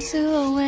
to.